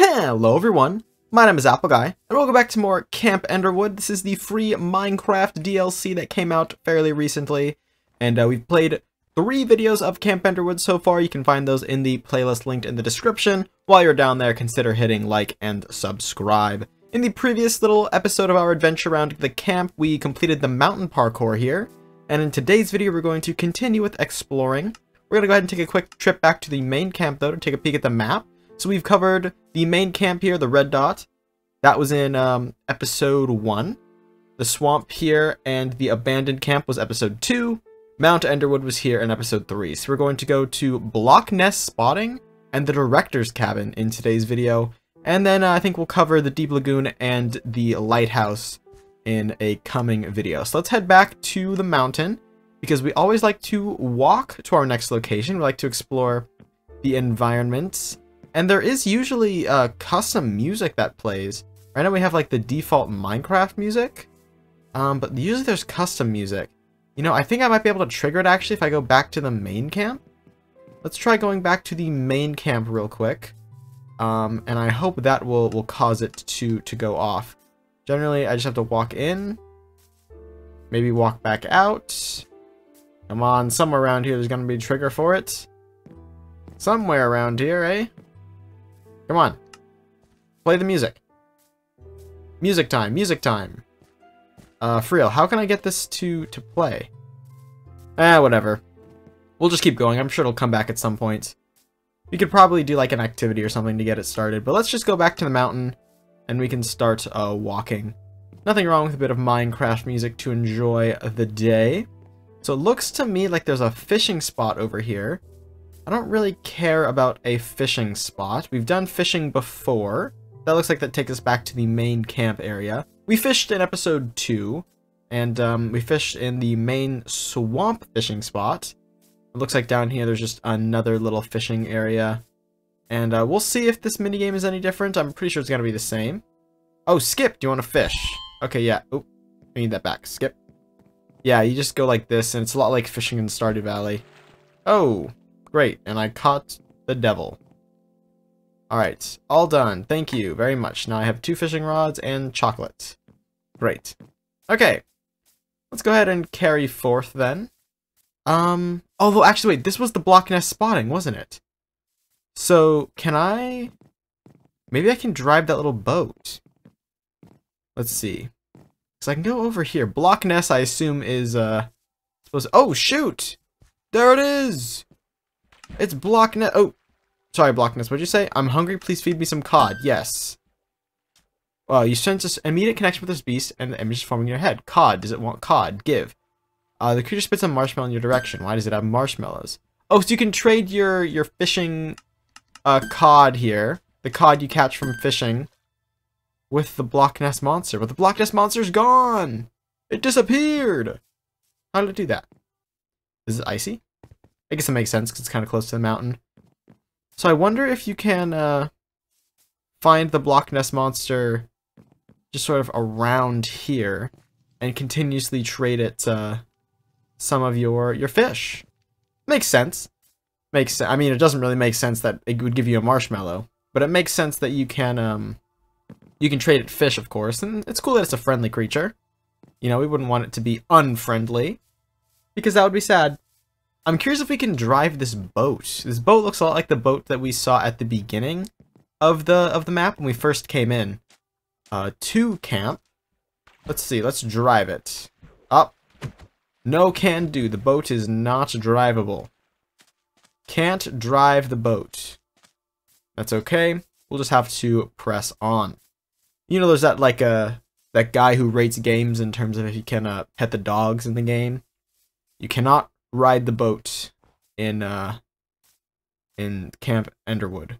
Hello everyone, my name is Apple Guy, and welcome back to more Camp Enderwood. This is the free Minecraft DLC that came out fairly recently, and uh, we've played three videos of Camp Enderwood so far. You can find those in the playlist linked in the description. While you're down there, consider hitting like and subscribe. In the previous little episode of our adventure around the camp, we completed the mountain parkour here, and in today's video we're going to continue with exploring. We're going to go ahead and take a quick trip back to the main camp though to take a peek at the map. So we've covered the main camp here, the red dot. That was in um, episode 1. The swamp here and the abandoned camp was episode 2. Mount Enderwood was here in episode 3. So we're going to go to Block Ness Spotting and the Director's Cabin in today's video. And then uh, I think we'll cover the Deep Lagoon and the Lighthouse in a coming video. So let's head back to the mountain because we always like to walk to our next location. We like to explore the environments and there is usually uh, custom music that plays. Right now we have like the default Minecraft music. Um, but usually there's custom music. You know, I think I might be able to trigger it actually if I go back to the main camp. Let's try going back to the main camp real quick. Um, and I hope that will, will cause it to, to go off. Generally, I just have to walk in. Maybe walk back out. Come on, somewhere around here there's going to be a trigger for it. Somewhere around here, eh? Come on. Play the music. Music time, music time. Uh, Friel, how can I get this to, to play? Eh, whatever. We'll just keep going. I'm sure it'll come back at some point. We could probably do like an activity or something to get it started, but let's just go back to the mountain and we can start uh, walking. Nothing wrong with a bit of Minecraft music to enjoy the day. So it looks to me like there's a fishing spot over here. I don't really care about a fishing spot. We've done fishing before. That looks like that takes us back to the main camp area. We fished in episode 2, and um, we fished in the main swamp fishing spot. It looks like down here there's just another little fishing area. And uh, we'll see if this minigame is any different. I'm pretty sure it's going to be the same. Oh, Skip, do you want to fish? Okay, yeah. Oh, I need that back. Skip. Yeah, you just go like this, and it's a lot like fishing in Stardew Valley. Oh, Great, and I caught the devil. Alright, all done. Thank you very much. Now I have two fishing rods and chocolate. Great. Okay. Let's go ahead and carry forth then. Um, although actually wait, this was the block ness spotting, wasn't it? So, can I... Maybe I can drive that little boat. Let's see. So I can go over here. Block ness, I assume, is, uh... Suppose... Oh, shoot! There it is! It's Blocknet. Oh, sorry, Blockness. What'd you say? I'm hungry. Please feed me some cod. Yes. Well, you sense this immediate connection with this beast, and the image is forming in your head. Cod. Does it want cod? Give. Uh, the creature spits a marshmallow in your direction. Why does it have marshmallows? Oh, so you can trade your your fishing uh, cod here, the cod you catch from fishing, with the Block Ness monster. But the Block Ness monster's gone. It disappeared. How did it do that? Is it icy? I guess it makes sense because it's kind of close to the mountain. So I wonder if you can uh, find the block ness monster just sort of around here and continuously trade it some of your your fish. Makes sense. Makes sense. I mean, it doesn't really make sense that it would give you a marshmallow, but it makes sense that you can um you can trade it fish, of course, and it's cool that it's a friendly creature. You know, we wouldn't want it to be unfriendly because that would be sad. I'm curious if we can drive this boat. This boat looks a lot like the boat that we saw at the beginning of the of the map when we first came in uh, to camp. Let's see. Let's drive it. Up. No can do. The boat is not drivable. Can't drive the boat. That's okay. We'll just have to press on. You know, there's that like uh that guy who rates games in terms of if you can uh, pet the dogs in the game. You cannot ride the boat in uh in Camp Enderwood.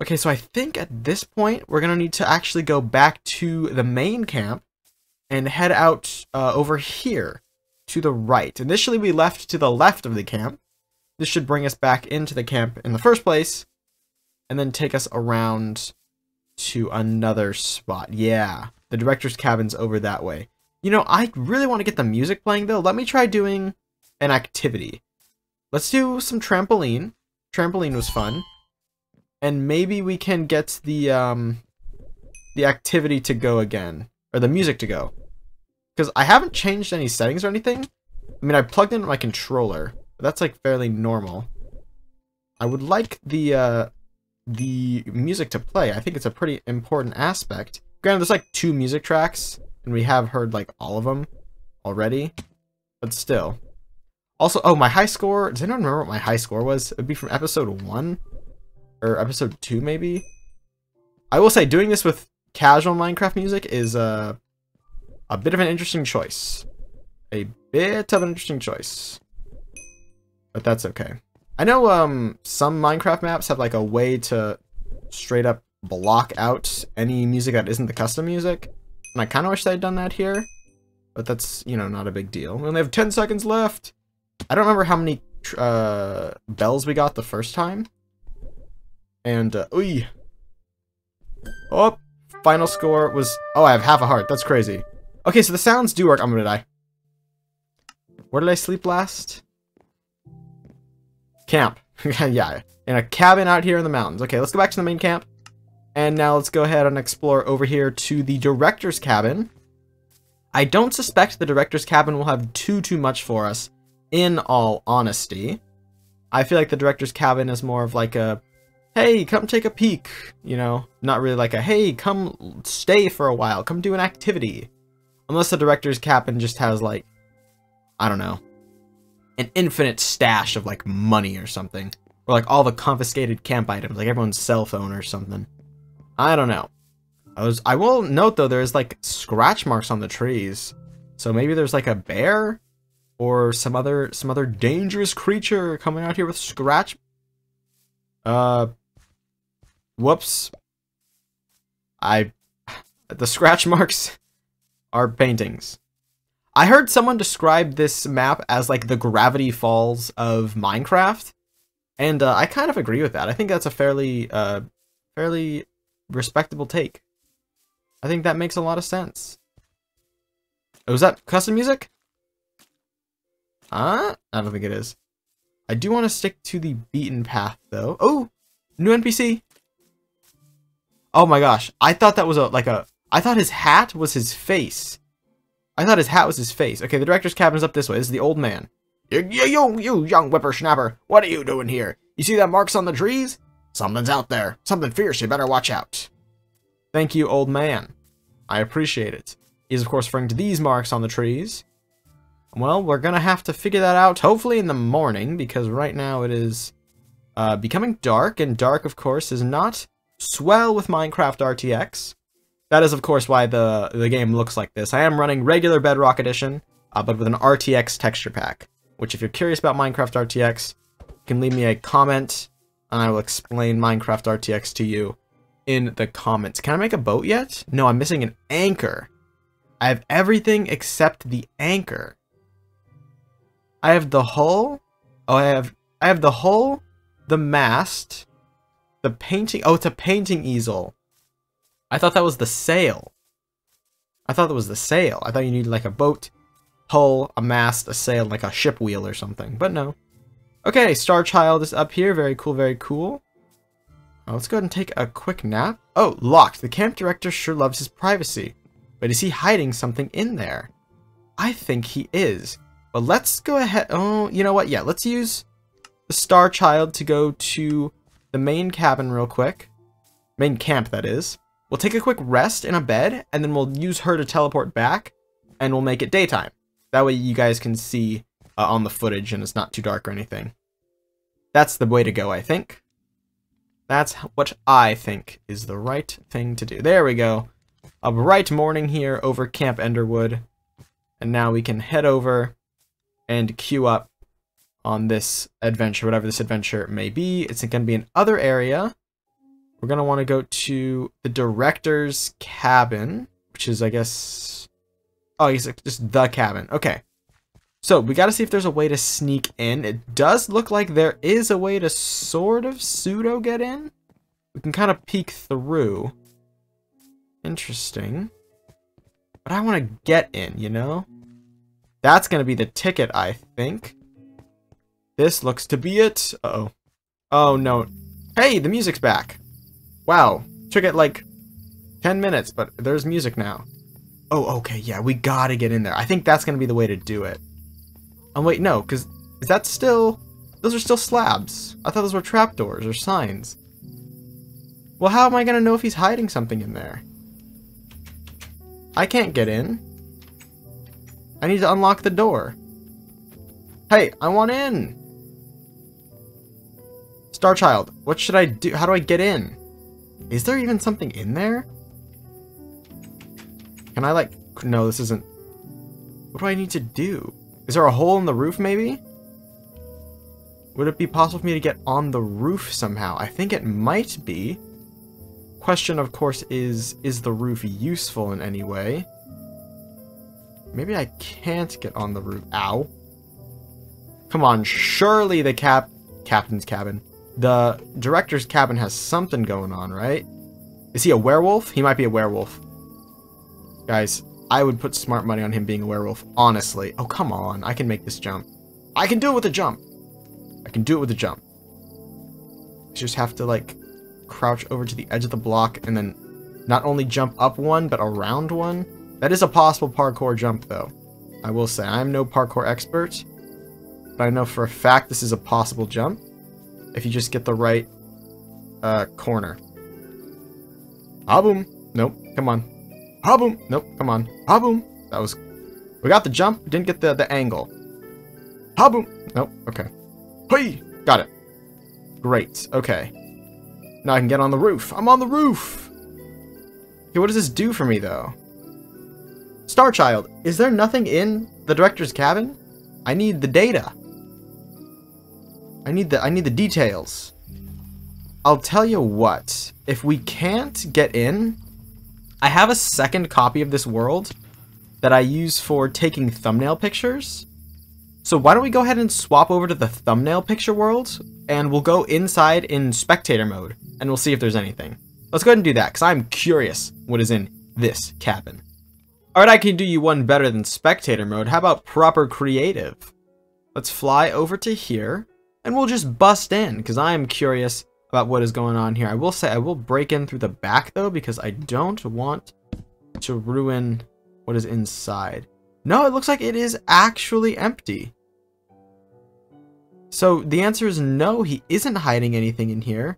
Okay, so I think at this point we're gonna need to actually go back to the main camp and head out uh, over here to the right. Initially we left to the left of the camp. This should bring us back into the camp in the first place and then take us around to another spot. Yeah, the director's cabin's over that way. You know, I really want to get the music playing though. Let me try doing an activity. Let's do some trampoline. Trampoline was fun. and maybe we can get the um the activity to go again or the music to go because I haven't changed any settings or anything. I mean, I plugged in my controller, that's like fairly normal. I would like the uh, the music to play. I think it's a pretty important aspect. Granted, there's like two music tracks, and we have heard like all of them already, but still. Also, oh, my high score. Does anyone remember what my high score was? It would be from episode one or episode two, maybe. I will say, doing this with casual Minecraft music is uh, a bit of an interesting choice. A bit of an interesting choice. But that's okay. I know um some Minecraft maps have like a way to straight up block out any music that isn't the custom music. And I kind of wish they'd done that here. But that's, you know, not a big deal. We only have 10 seconds left. I don't remember how many uh, bells we got the first time. And, uh, ooh. Oh, final score was... Oh, I have half a heart. That's crazy. Okay, so the sounds do work. I'm gonna die. Where did I sleep last? Camp. yeah, in a cabin out here in the mountains. Okay, let's go back to the main camp. And now let's go ahead and explore over here to the director's cabin. I don't suspect the director's cabin will have too, too much for us, in all honesty. I feel like the director's cabin is more of like a, hey, come take a peek, you know? Not really like a, hey, come stay for a while, come do an activity. Unless the director's cabin just has like, I don't know, an infinite stash of like money or something. Or like all the confiscated camp items, like everyone's cell phone or something. I don't know. I was I will note though there's like scratch marks on the trees. So maybe there's like a bear or some other some other dangerous creature coming out here with scratch uh whoops. I the scratch marks are paintings. I heard someone describe this map as like the Gravity Falls of Minecraft, and uh, I kind of agree with that. I think that's a fairly, uh, fairly respectable take. I think that makes a lot of sense. Oh, is that custom music? Huh? I don't think it is. I do want to stick to the beaten path, though. Oh, new NPC. Oh my gosh, I thought that was a like a. I thought his hat was his face. I thought his hat was his face. Okay, the director's cabin is up this way. This is the old man. You, you, you young whippersnapper. What are you doing here? You see that marks on the trees? Something's out there. Something fierce. You better watch out. Thank you, old man. I appreciate it. He's, of course, referring to these marks on the trees. Well, we're going to have to figure that out, hopefully in the morning, because right now it is uh, becoming dark, and dark, of course, is not swell with Minecraft RTX. That is, of course, why the, the game looks like this. I am running regular Bedrock Edition, uh, but with an RTX texture pack, which if you're curious about Minecraft RTX, you can leave me a comment, and I will explain Minecraft RTX to you in the comments. Can I make a boat yet? No, I'm missing an anchor. I have everything except the anchor. I have the hull. Oh, I have I have the hull, the mast, the painting. Oh, it's a painting easel. I thought that was the sail. I thought that was the sail. I thought you needed like a boat, hull, a mast, a sail, like a ship wheel or something. But no. Okay, Star Child is up here. Very cool, very cool. Let's go ahead and take a quick nap. Oh, locked. The camp director sure loves his privacy. But is he hiding something in there? I think he is. But let's go ahead. Oh, you know what? Yeah, let's use the Star Child to go to the main cabin real quick. Main camp, that is. We'll take a quick rest in a bed, and then we'll use her to teleport back, and we'll make it daytime. That way you guys can see uh, on the footage, and it's not too dark or anything. That's the way to go, I think. That's what I think is the right thing to do. There we go. A bright morning here over Camp Enderwood. And now we can head over and queue up on this adventure, whatever this adventure may be. It's going to be an other area. We're going to want to go to the director's cabin, which is, I guess... Oh, he's just the cabin. Okay. So, we got to see if there's a way to sneak in. It does look like there is a way to sort of pseudo get in. We can kind of peek through. Interesting. But I want to get in, you know? That's going to be the ticket, I think. This looks to be it. Uh oh Oh, no. Hey, the music's back. Wow, took it like 10 minutes, but there's music now. Oh, okay, yeah, we gotta get in there. I think that's gonna be the way to do it. Oh, wait, no, because is that still... Those are still slabs. I thought those were trapdoors or signs. Well, how am I gonna know if he's hiding something in there? I can't get in. I need to unlock the door. Hey, I want in! Starchild, what should I do? How do I get in? Is there even something in there? Can I like... No, this isn't... What do I need to do? Is there a hole in the roof, maybe? Would it be possible for me to get on the roof somehow? I think it might be. Question, of course, is, is the roof useful in any way? Maybe I can't get on the roof. Ow. Come on, surely the cap... Captain's cabin. The director's cabin has something going on, right? Is he a werewolf? He might be a werewolf. Guys, I would put smart money on him being a werewolf, honestly. Oh, come on. I can make this jump. I can do it with a jump. I can do it with a jump. I just have to, like, crouch over to the edge of the block and then not only jump up one, but around one. That is a possible parkour jump, though. I will say, I'm no parkour expert, but I know for a fact this is a possible jump if you just get the right uh, corner. Ah, boom. Nope. Come on. Ah, boom. Nope. Come on. Ah, boom. That was... We got the jump. Didn't get the, the angle. Ah, boom. Nope. Okay. Hey! Got it. Great. Okay. Now I can get on the roof. I'm on the roof! Okay, what does this do for me, though? Starchild, is there nothing in the director's cabin? I need the data. I need the I need the details. I'll tell you what. If we can't get in, I have a second copy of this world that I use for taking thumbnail pictures. So why don't we go ahead and swap over to the thumbnail picture world, and we'll go inside in spectator mode, and we'll see if there's anything. Let's go ahead and do that, because I'm curious what is in this cabin. Alright, I can do you one better than spectator mode. How about proper creative? Let's fly over to here, and we'll just bust in, because I am curious about what is going on here. I will say I will break in through the back, though, because I don't want to ruin what is inside. No, it looks like it is actually empty. So the answer is no, he isn't hiding anything in here.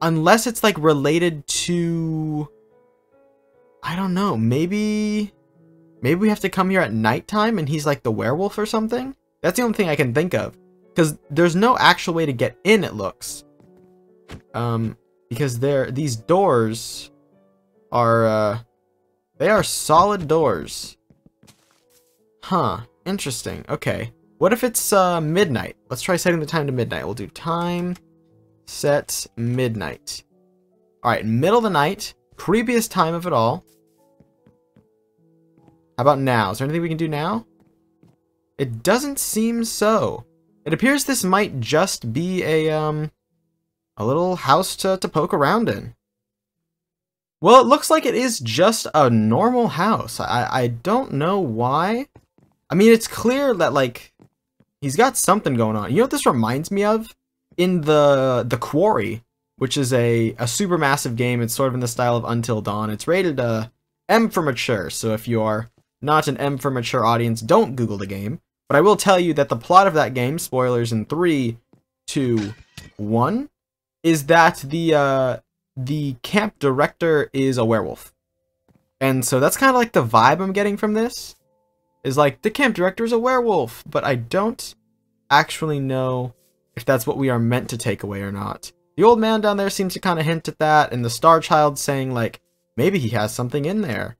Unless it's like related to... I don't know, maybe... Maybe we have to come here at nighttime and he's like the werewolf or something? That's the only thing I can think of. Because there's no actual way to get in, it looks. Um, because there, these doors are, uh, they are solid doors. Huh, interesting. Okay. What if it's, uh, midnight? Let's try setting the time to midnight. We'll do time set midnight. Alright, middle of the night. Creepiest time of it all. How about now? Is there anything we can do now? It doesn't seem so. It appears this might just be a, um, a little house to, to poke around in. Well, it looks like it is just a normal house. I, I don't know why. I mean, it's clear that, like, he's got something going on. You know what this reminds me of? In the the Quarry, which is a, a Supermassive game. It's sort of in the style of Until Dawn. It's rated uh, M for mature, so if you are not an M for mature audience, don't Google the game. But I will tell you that the plot of that game, spoilers in three, two, one, is that the uh, the camp director is a werewolf. And so that's kind of like the vibe I'm getting from this. Is like, the camp director is a werewolf, but I don't actually know if that's what we are meant to take away or not. The old man down there seems to kind of hint at that, and the star child saying like, maybe he has something in there.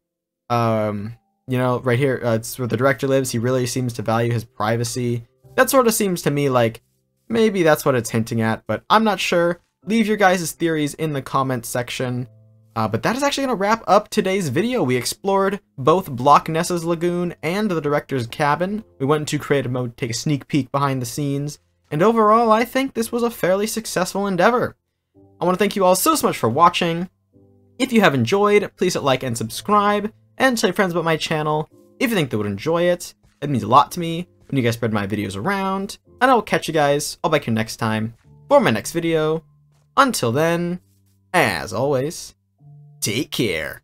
Um, you know, right here, uh, it's where the director lives. He really seems to value his privacy. That sort of seems to me like maybe that's what it's hinting at, but I'm not sure. Leave your guys' theories in the comments section. Uh, but that is actually going to wrap up today's video. We explored both Block Ness's Lagoon and the director's cabin. We went into creative mode to take a sneak peek behind the scenes. And overall, I think this was a fairly successful endeavor. I want to thank you all so, so much for watching. If you have enjoyed, please hit like and subscribe and tell your friends about my channel if you think they would enjoy it. It means a lot to me when you guys spread my videos around, and I will catch you guys all back here next time for my next video. Until then, as always, take care.